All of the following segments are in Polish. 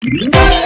Uh-huh.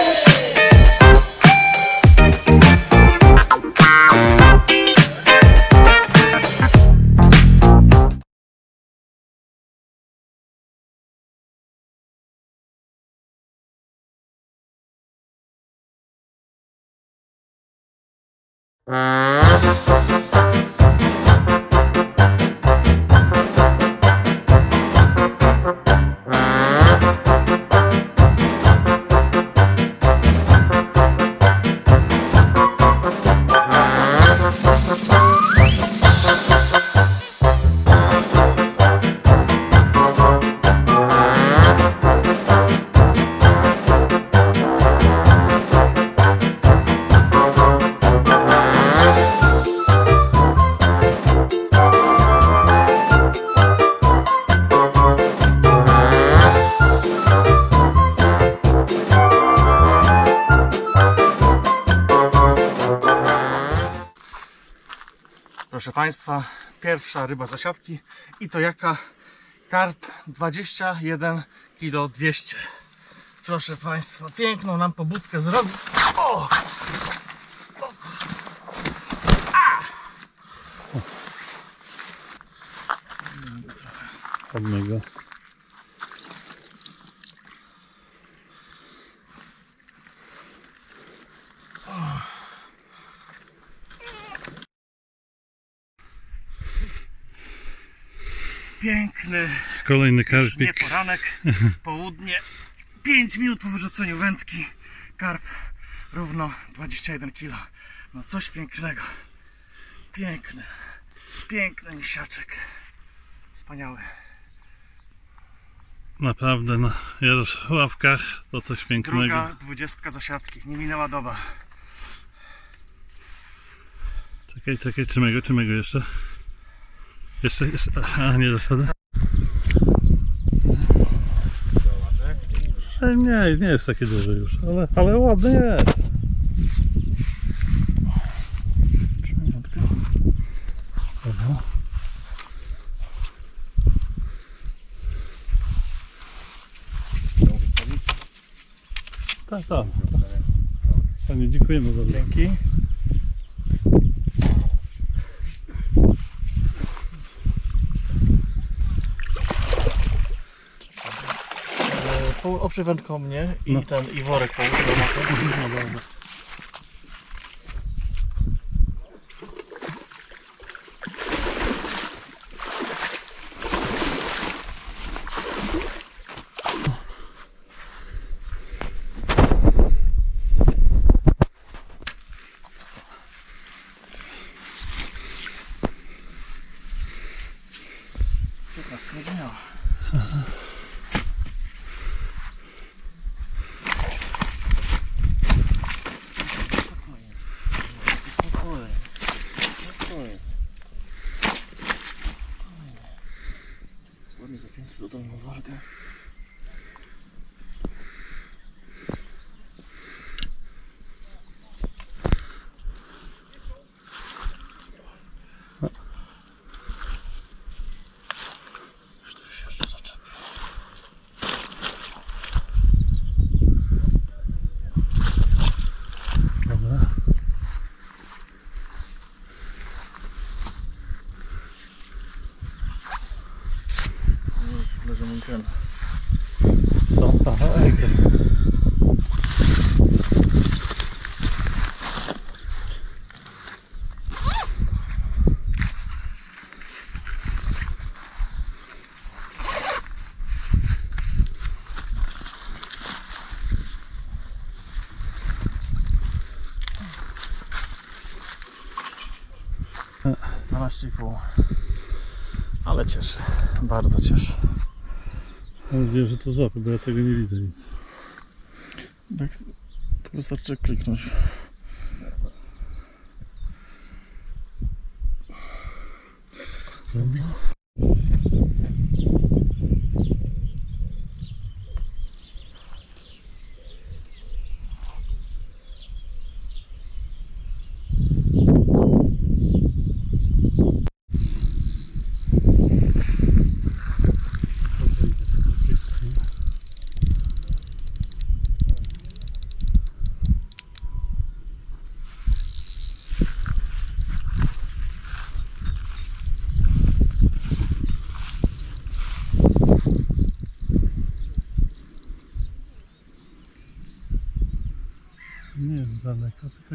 Proszę Państwa, pierwsza ryba zasiadki i to jaka? Karp 21 kg 200. Proszę Państwa, piękną nam pobudkę zrobił. O! Ładnego. Piękny, Kolejny już nie karpik. poranek, południe, 5 minut po wyrzuceniu wędki. Karp równo 21 kg. No coś pięknego. Piękny, piękny misiaczek. Wspaniały. Naprawdę na Jarosławkach to coś pięknego. Druga dwudziestka zasiadki. Nie minęła doba. Czekaj, czekaj, trzymaj go, trzymaj go jeszcze. Jeszcze, jeszcze. A, nie zasada. Nie, nie jest taki duży już, ale, ale ładny jest. Dobra. Tak, tak. Panie, dziękujemy bardzo. Dzięki. E, Pół oprzyj wędką mnie i No. ten i worek połóż do mapy. No dobra. Piętnastka będzie miała. Spokojnie, spokojnie, spokojnie. Ładnie zapięty za dolną wargę. Już tu się jeszcze zaczepię. Dobra. Aha, ej, to- Dwanaście i pół. Ale cieszy. Bardzo cieszy. Mam nadzieję, że to złapie, bo ja tego nie widzę nic. Tak, to wystarczy kliknąć.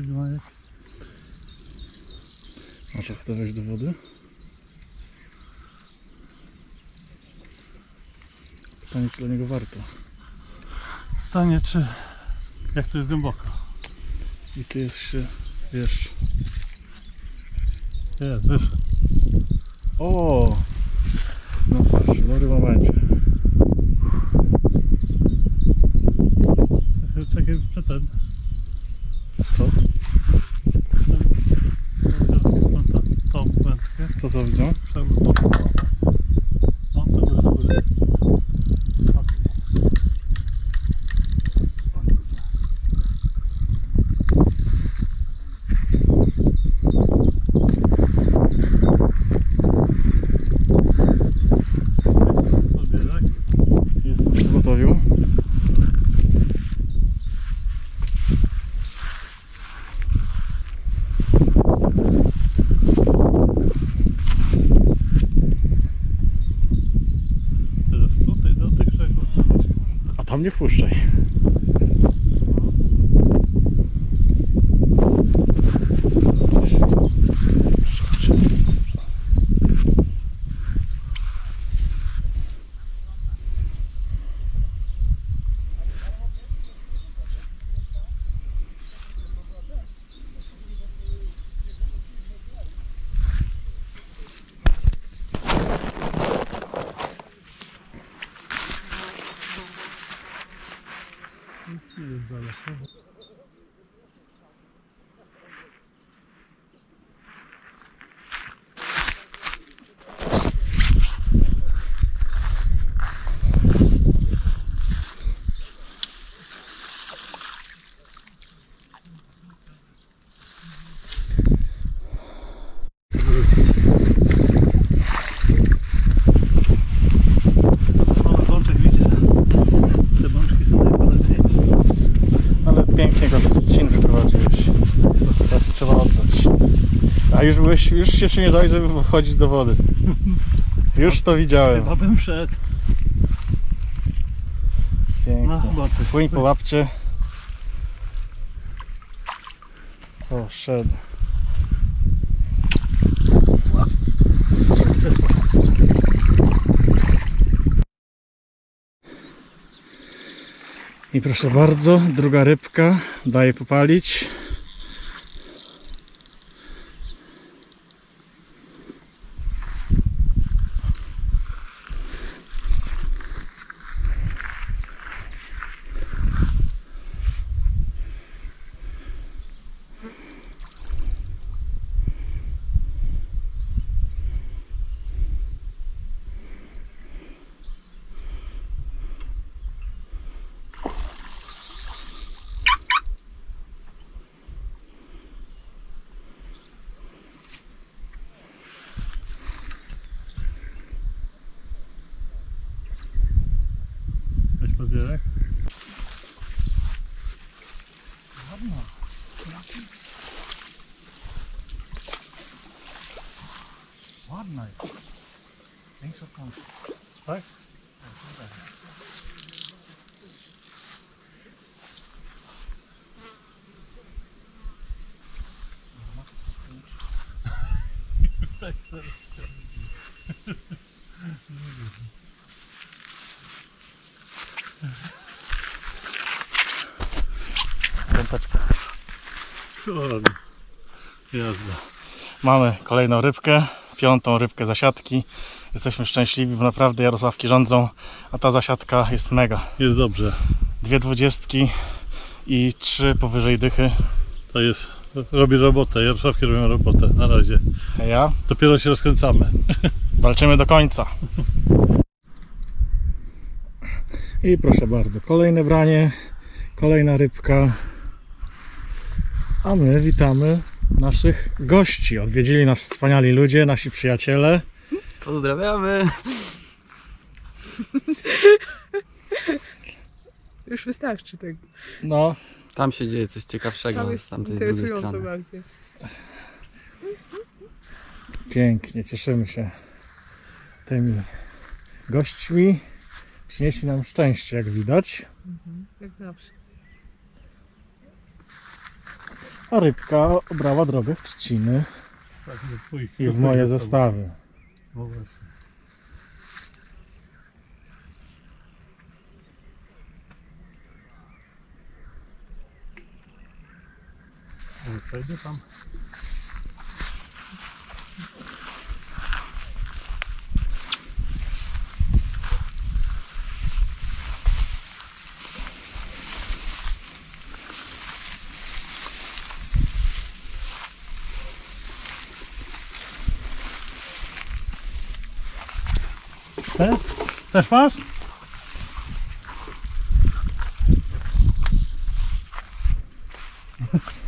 Ma jak. Masz ochotę wejść do wody? Pytanie, co dla niego warto. Pytanie, czy jak to jest głęboko? I tu jest się, wiesz... Jest, wyszedł. O! No patrz, w momencie. Czekaj, co ten? Co? Skąd to, tą wędkę? Co to widzą? Przełóż. No, to góry, do góry. Odbieraj. Jestem w gotowiu. Teraz tutaj do tych brzegów. A tam nie wpuszczaj. Nic nie jest daleko. Mały bączek widzisz? Te bączki są najważniejsze. Ale pięknie go z cin wyprowadziłeś. To ci trzeba oddać. A już się przymierzałeś, żeby wchodzić do wody. Już to widziałem. Chyba bym wszedł. No, Pięknie. bączek. Płyń po łapcie. O, szedł. I proszę bardzo, druga rybka. Daję popalić. Weź podbierek. Ładna jest. Większa tam. Tak? Piąteczka. Ładnie. Jazda. Mamy kolejną rybkę, piątą rybkę zasiadki. Jesteśmy szczęśliwi, bo naprawdę Jarosławki rządzą, a ta zasiadka jest mega. Jest dobrze. Dwie dwudziestki i trzy powyżej dychy. To jest. Robi robotę. Jarosławki robią robotę. Na razie. A ja Dopiero się rozkręcamy. walczymy do końca. I proszę bardzo, kolejne branie, kolejna rybka. A my witamy naszych gości. Odwiedzili nas wspaniali ludzie, nasi przyjaciele. Pozdrawiamy. Już wystarczy tego. No, Tam się dzieje coś ciekawszego Tam z jest tamtej z drugiej interesująco strony. bardziej. Pięknie, cieszymy się tymi gośćmi. Przynieśli nam szczęście, jak widać. Jak zawsze. A rybka obrała drogę w Trzciny i w moje zestawy. No tam? Też? Też masz?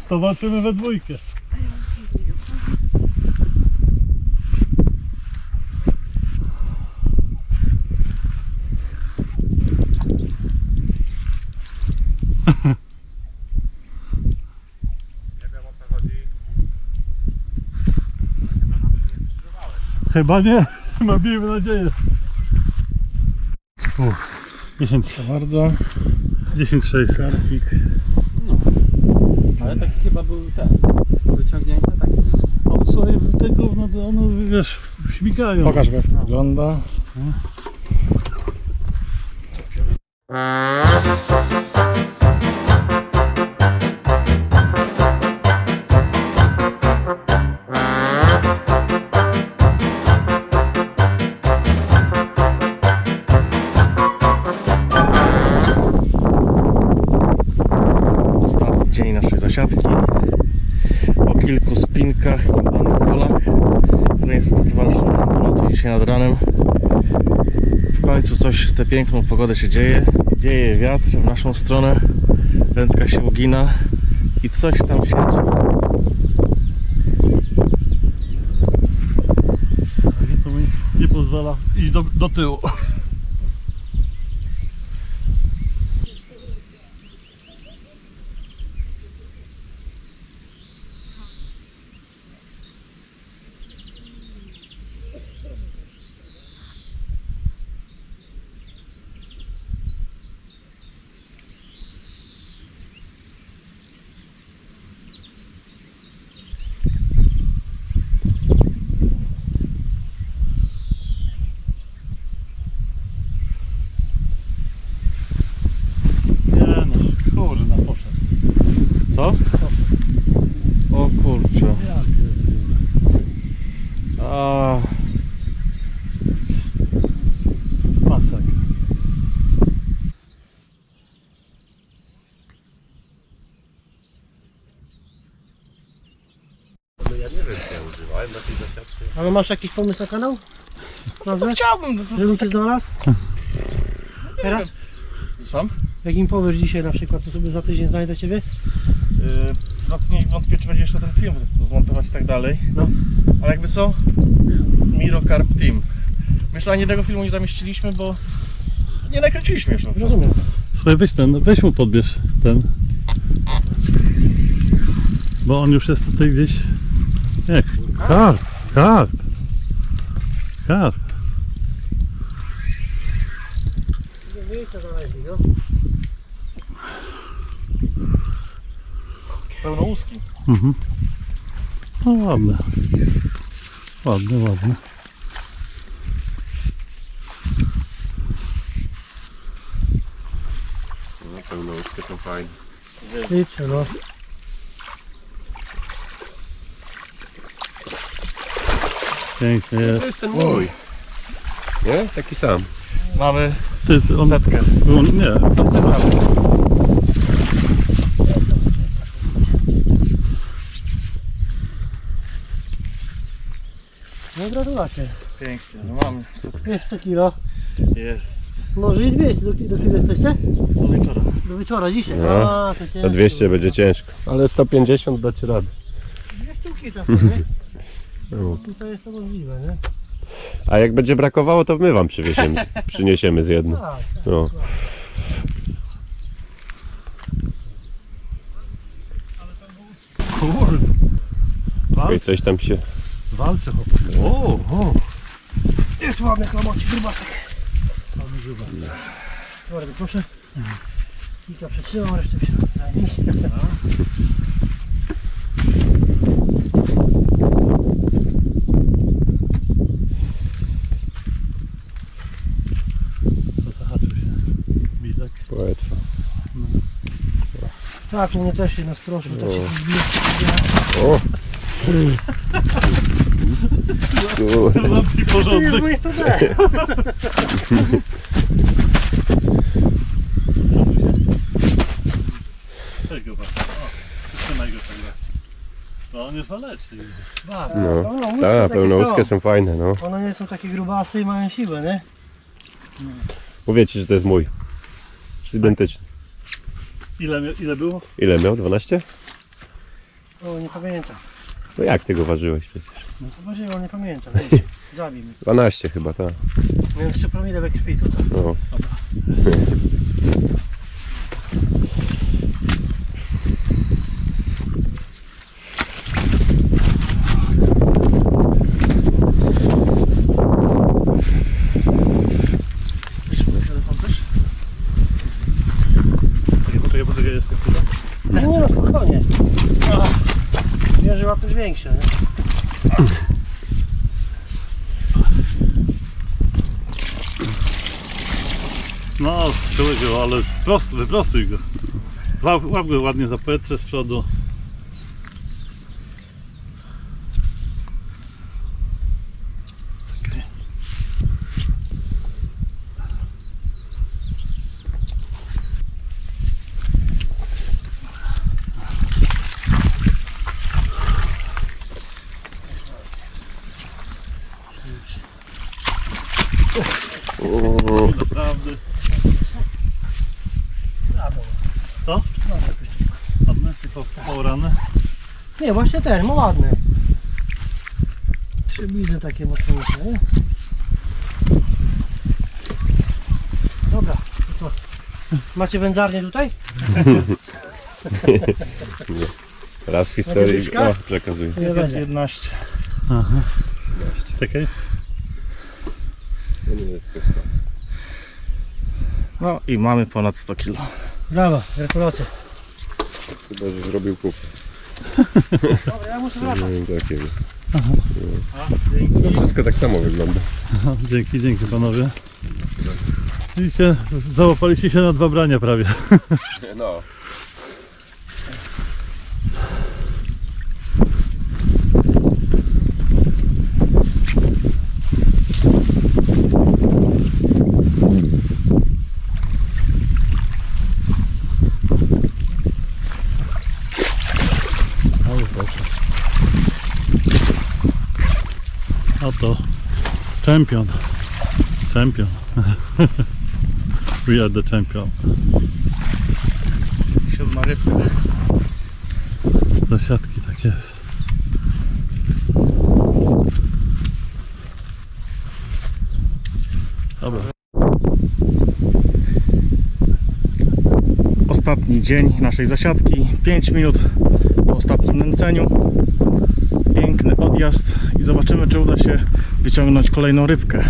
To walczymy we dwójkę. Chyba nie. Chyba miejmy nadzieję. Uff, 10, Proszę bardzo. 10 600. Karpik. Ale taki chyba był ten. Wyciągnięty taki. On sobie te gówno, to one wiesz, śmigają. Pokaż jak to wygląda. Ostatni zasiadki. Po kilku spinkach i kolach, które niestety towarzyszą nam nocy dzisiaj nad ranem. W końcu coś w tę piękną pogodę się dzieje. Wieje wiatr w naszą stronę, wędka się ugina i coś tam siedzi. Nie, nie pozwala iść do, do tyłu. Nie no, kurna poszedł. Co? O kurczę. Ja pierdolę. A, Masak. Ale masz jakiś pomysł na kanał? Dobrze? chciałbym. Żebym cię znalazł? Teraz? Słucham? Jak im powiesz dzisiaj na przykład, to sobie za tydzień znajdę ciebie? Yy, za nie wątpię, czy będzie jeszcze ten film to zmontować i tak dalej. No. Ale jakby co? Miro Carp Team. Myślę, ani jednego filmu nie zamieściliśmy, bo nie nakręciliśmy jeszcze. po prostu. Rozumiem. Słuchaj, weź ten, weź mu podbierz ten. Bo on już jest tutaj gdzieś. Jak? Karp, karp. Karp. Miejsce znaleźli, no. Pełno łuski. Mhm. No ładne. Ładne, ładne. No, pełnołóżkie są fajne. Liczę, no. Pięknie To jest. jest ten mój. Nie? Taki sam. Mamy Ty, ty on, setkę. on, nie, gratulacje. Pięknie, no mamy setkę. 200 kilo. Jest. Może i 200. Do, do kiedy jesteście? Do wieczora. Do wieczora, dzisiaj. No, A, to ciężko. Do 200 będzie ciężko. Ale 150 dacie radę. Dwie sztuki czasem, nie? No. Tutaj jest to możliwe, nie? A jak będzie brakowało, to my wam przywieziemy, przyniesiemy z jedno. Tak, tak. No. kurde. I coś tam się walce hop. O, o. Jest ładny klamoci, grubasek. Mamy grubasek. Dobra, to proszę. Kilka przetrzymam, resztę się zajmij. Poetwa. No. Tak, mnie też się nastroszył, tak się O! Kurde. Ci To nie jest porządek. moje problem. Tego właśnie. O, trzymaj go tak właśnie. No on jest waleczny widzę. Bardzo. No. No, Tak, takie pełnouskie są. są fajne, no. One nie są takie grubasy i mają siłę, nie? Mówię ci, że to jest mój. Jest identyczny. Ile, ile było? Ile miał? 12? O, nie pamiętam. No jak ty go ważyłeś przecież? No to ważyło, nie pamiętam. wiecie. Zabij mnie. 12 chyba, tak. Miałem 3 promile we krwi, to co? No. Telefon też? Poczekaj, poczekaj, poczekaj jeszcze chwilę. Nie, nie no, spokojnie. Wiem, że łapiesz większe, nie? No, go, ale prost, wyprostuj go. Łap, łap go ładnie za petrę z przodu. Okej. Naprawdę. Co? Ładne, tylko poorane. Nie, właśnie ten, ma ładny. Trzy blizny takie mocniejsze, nie? Dobra, to co? Macie wędzarnię tutaj? Raz w historii. O, przekazuj. Nie będzie. 11. Aha. Czekaj. No i mamy ponad 100 kg. Brawo, gratulacje. Chyba, że zrobił kup. Dobra, ja muszę wracać. Wiem takiego. To wszystko tak samo wygląda. Aha, dzięki, dzięki panowie. Widzicie, załapaliście się na dwa brania prawie. No. Ale proszę. Oto champion. Champion. We are the champion. Siódma rybka. Do siatki tak jest. Dobra. Ostatni dzień naszej zasiadki. 5 minut po ostatnim nęceniu. Piękny odjazd i zobaczymy, czy uda się wyciągnąć kolejną rybkę.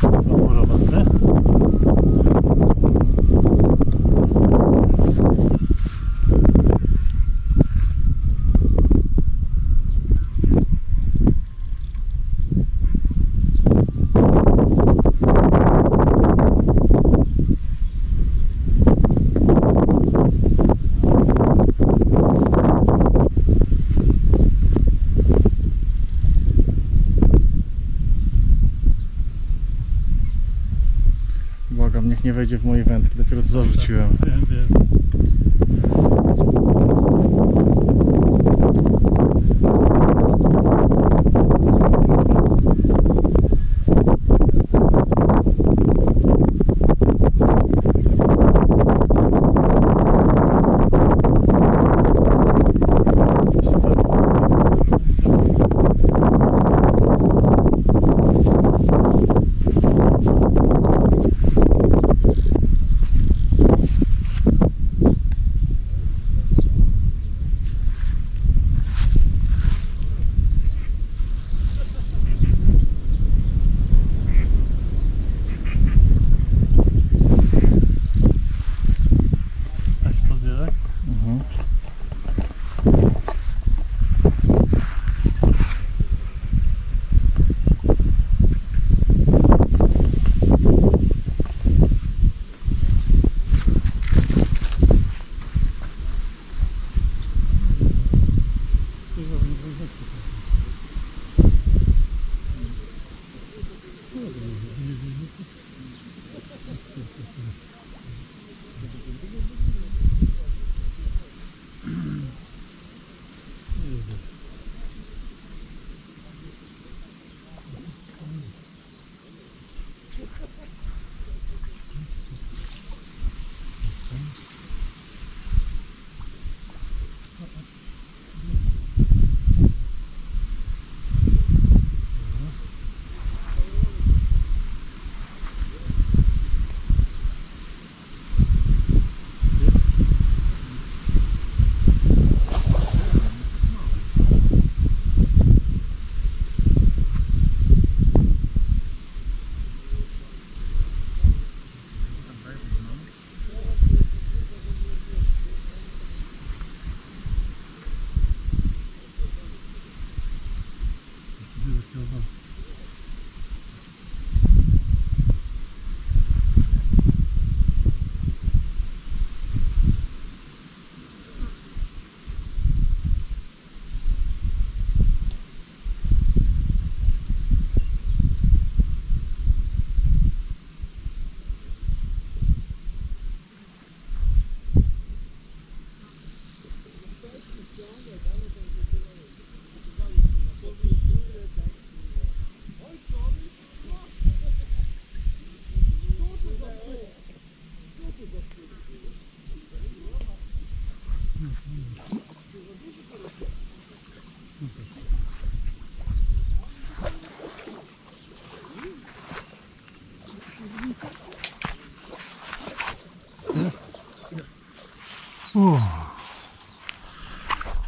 Zamurowane. Błagam, niech nie wejdzie w moje wędki. Dopiero co zarzuciłem.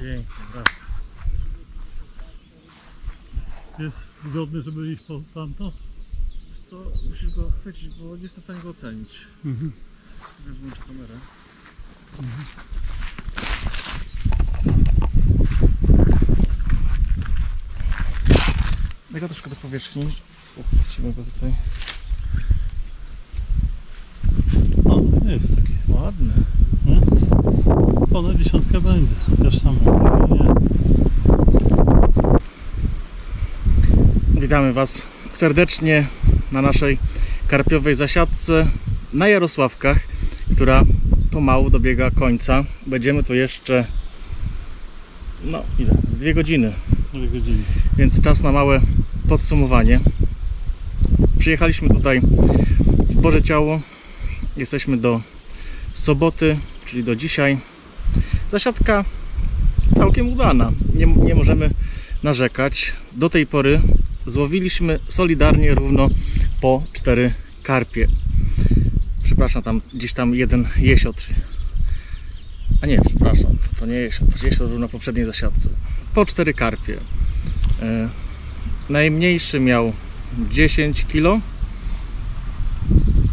Pięknie, brawo. Jest wygodny, żeby iść po tamto? Wiesz Co, musisz go chwycić, bo nie jestem w stanie go ocenić. Mhm. Więc włączę kamerę. Daj go troszkę do powierzchni. Uchwycimy go tutaj. O, jest taki. Ładny. Ponad dziesiątka będzie. Też nie. Witamy Was serdecznie na naszej karpiowej zasiadce na Jarosławkach, która pomału dobiega końca. Będziemy tu jeszcze, no ile, z dwie godziny, Dwie godziny. więc czas na małe podsumowanie. Przyjechaliśmy tutaj w Boże Ciało. Jesteśmy do soboty, czyli do dzisiaj. Zasiadka całkiem udana. Nie, nie możemy narzekać. Do tej pory złowiliśmy solidarnie równo po cztery karpie. Przepraszam, tam gdzieś tam jeden jesiotr. A nie, przepraszam, to nie jesiotr. Jesiotr był na poprzedniej zasiadce. Po cztery karpie. E, najmniejszy miał 10 kg.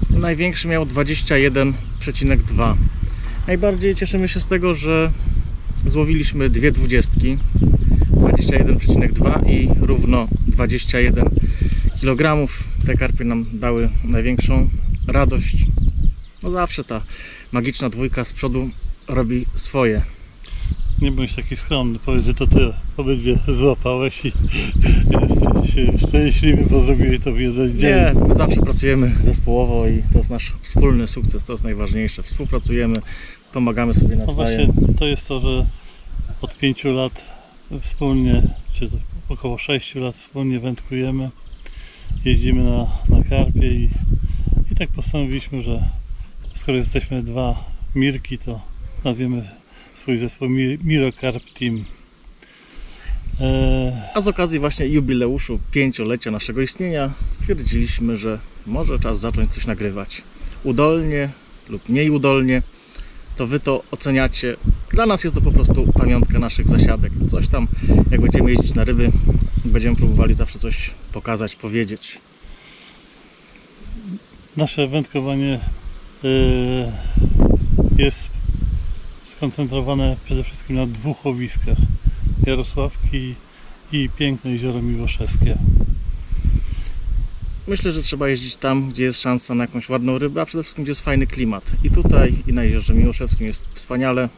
Największy miał 21,2. Najbardziej cieszymy się z tego, że złowiliśmy dwie dwudziestki. 21,2 i równo 21 kg. Te karpie nam dały największą radość. No zawsze ta magiczna dwójka z przodu robi swoje. Nie bądź taki skromny, powiedz, że to ty obydwie złapałeś i jesteś szczęśliwy, bo zrobiłeś to w jeden dzień. Nie, my zawsze pracujemy zespołowo i to jest nasz wspólny sukces, to jest najważniejsze. Współpracujemy, pomagamy sobie No nawzajem. właśnie to jest to, że od pięciu lat wspólnie, czy około sześciu lat wspólnie wędkujemy, jeździmy na, na karpie i, i tak postanowiliśmy, że skoro jesteśmy dwa Mirki, to nazwiemy swój zespół Mi- Mirocarp Team. Eee, A z okazji właśnie jubileuszu pięciolecia naszego istnienia stwierdziliśmy, że może czas zacząć coś nagrywać. Udolnie lub mniej udolnie, to wy to oceniacie. Dla nas jest to po prostu pamiątka naszych zasiadek. Coś tam, jak będziemy jeździć na ryby, będziemy próbowali zawsze coś pokazać, powiedzieć. Nasze wędkowanie e, jest skoncentrowane przede wszystkim na dwóch łowiskach. Jarosławki i piękne jezioro Miłoszewskie. Myślę, że trzeba jeździć tam, gdzie jest szansa na jakąś ładną rybę, a przede wszystkim, gdzie jest fajny klimat. I tutaj, i na Jeziorze Miłoszewskim jest wspaniale.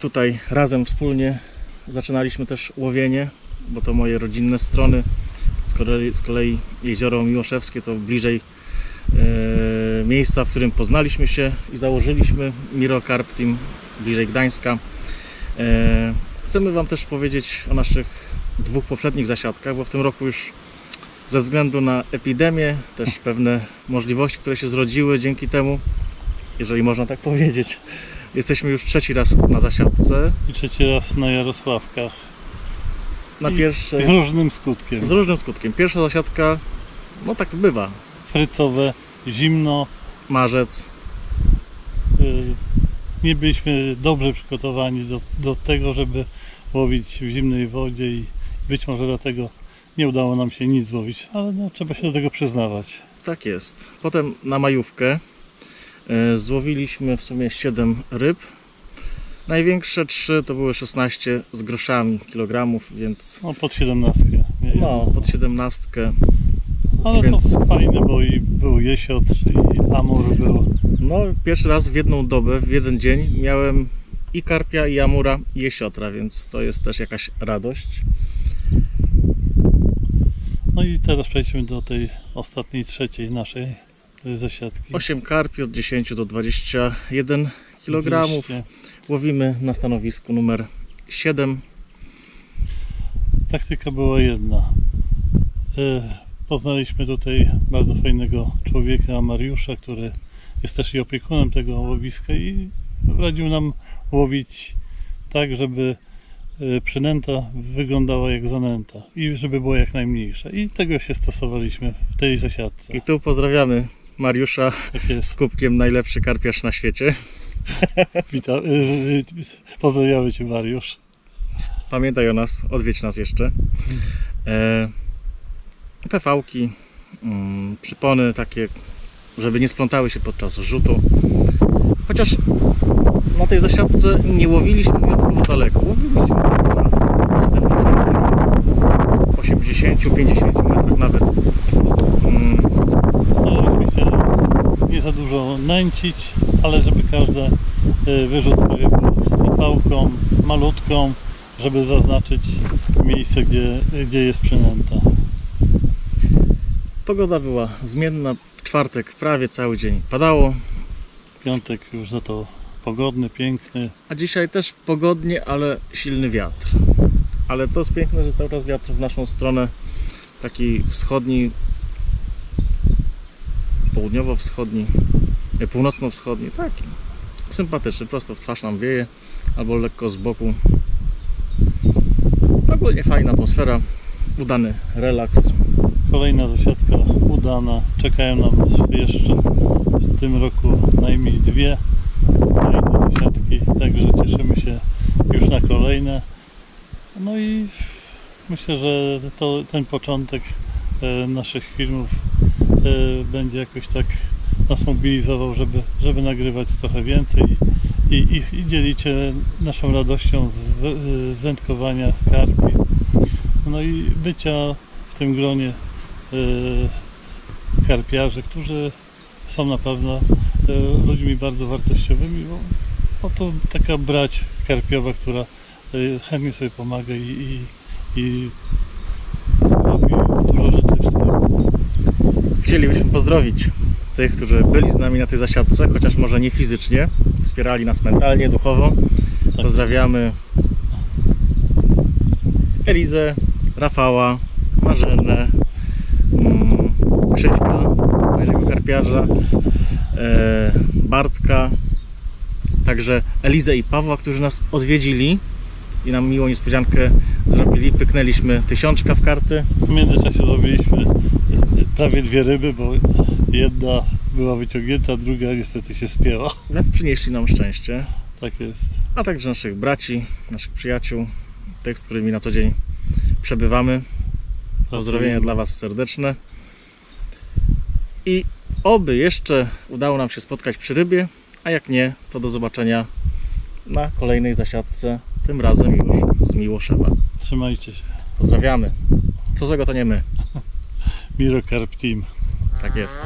Tutaj razem wspólnie zaczynaliśmy też łowienie, bo to moje rodzinne strony. Z kolei, z kolei jezioro Miłoszewskie to bliżej e, miejsca, w którym poznaliśmy się i założyliśmy Miro Carp Team, bliżej Gdańska. E, chcemy Wam też powiedzieć o naszych dwóch poprzednich zasiadkach, bo w tym roku już ze względu na epidemię, też pewne możliwości, które się zrodziły dzięki temu, jeżeli można tak powiedzieć, jesteśmy już trzeci raz na zasiadce. I trzeci raz na Jarosławkach. Na pierwszej, Z różnym skutkiem. z różnym skutkiem. Pierwsza zasiadka, no tak bywa, Frycowe, zimno. marzec, y, Nie byliśmy dobrze przygotowani do, do tego, żeby łowić w zimnej wodzie i być może dlatego nie udało nam się nic złowić, ale no, trzeba się do tego przyznawać. tak jest. Potem na majówkę e, złowiliśmy w sumie 7 ryb. Największe trzy to były 16 z groszami kilogramów, więc No pod 17. Nie, no, pod 17 ale więc- to fajne, bo i był jesiotr i amur był. No, pierwszy raz w jedną dobę, w jeden dzień miałem i karpia, i amura, i jesiotra, więc to jest też jakaś radość. No i teraz przejdźmy do tej ostatniej, trzeciej naszej zasiadki. 8 karpi od 10 do 21 kg. 200. Łowimy na stanowisku numer 7. Taktyka była jedna. E, Poznaliśmy tutaj bardzo fajnego człowieka, Mariusza, który jest też i opiekunem tego łowiska i radził nam łowić tak, żeby przynęta wyglądała jak zanęta i żeby była jak najmniejsza. I tego się stosowaliśmy w tej zasiadce. I tu pozdrawiamy Mariusza Tak z kubkiem najlepszy karpiarz na świecie. Witam. e, e, Pozdrawiamy Cię, Mariusz. Pamiętaj o nas, odwiedź nas jeszcze. E, PV-ki, mm, przypony takie, żeby nie splątały się podczas rzutu. Chociaż na tej zasiadce nie łowiliśmy wyjątkowo daleko. Łowiliśmy na 80-50 metrach nawet. Mm, Staraliśmy się nie za dużo nęcić, ale żeby każdy wyrzut był z pałką malutką, żeby zaznaczyć miejsce, gdzie, gdzie jest przynęta. Pogoda była zmienna. W czwartek prawie cały dzień padało. Piątek już za to pogodny, piękny. A dzisiaj też pogodnie, ale silny wiatr. Ale to jest piękne, że cały czas wiatr w naszą stronę, taki wschodni, południowo-wschodni, nie, północno-wschodni, taki sympatyczny, prosto w twarz nam wieje, albo lekko z boku. Ogólnie fajna atmosfera, udany relaks. Kolejna zasiadka udana. Czekają nam jeszcze w tym roku najmniej dwie zasiadki, także cieszymy się już na kolejne. No i myślę, że to, ten początek e, naszych filmów e, będzie jakoś tak nas mobilizował, żeby, żeby nagrywać trochę więcej i, i, i dzielić się naszą radością z, z wędkowania karpi. No i bycia w tym gronie e, karpiarzy, którzy są na pewno ludźmi bardzo wartościowymi, bo, bo to taka brać karpiowa, która e, chętnie sobie pomaga i, i, i robi dużo rzeczy. Chcielibyśmy pozdrowić tych, którzy byli z nami na tej zasiadce, chociaż może nie fizycznie, wspierali nas mentalnie, duchowo. Tak. Pozdrawiamy Elizę, Rafała, Marzenę, mm, Krzyśka, mojego karpiarza, e, Bartka, także Elizę i Pawła, którzy nas odwiedzili i nam miłą niespodziankę zrobili. Pyknęliśmy tysiączka w karty. W międzyczasie zrobiliśmy prawie dwie ryby, bo jedna była wyciągnięta, druga niestety się spięła. Więc przynieśli nam szczęście. Tak jest. a także naszych braci, naszych przyjaciół, tych, z którymi na co dzień przebywamy. Pozdrowienia dla Was serdeczne. I oby jeszcze udało nam się spotkać przy rybie, a jak nie, to do zobaczenia na kolejnej zasiadce, tym razem już z Miłoszewa. Trzymajcie się. Pozdrawiamy. Co złego to nie my. Miro Carp Team. Tak jest.